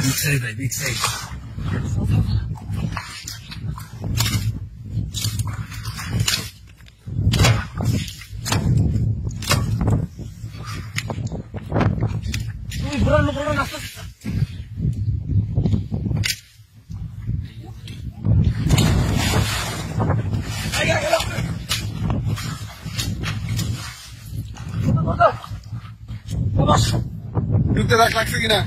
믹사이다 믹사이다 물알로 걸어놨어 아야 이리 와 이거 다 깍두기나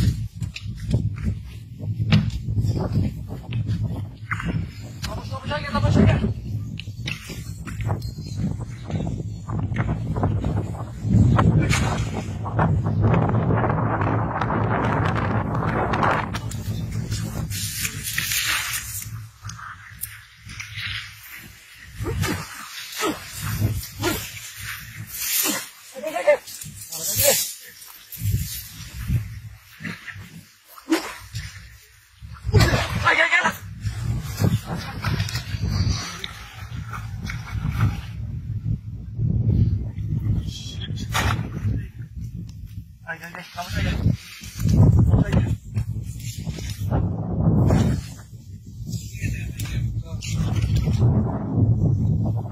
Thank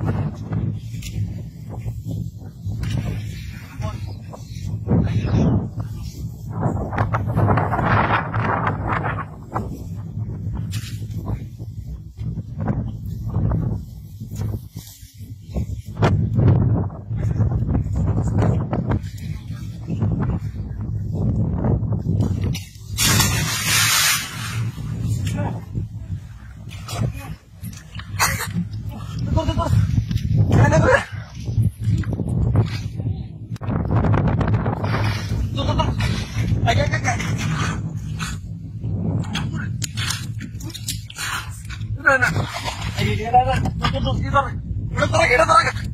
you. ¡Ay, ay, ay! ¡Ay, ay, ay! ¡Ay, ay, ay! ¡Ay, ay, ay! ¡Ay,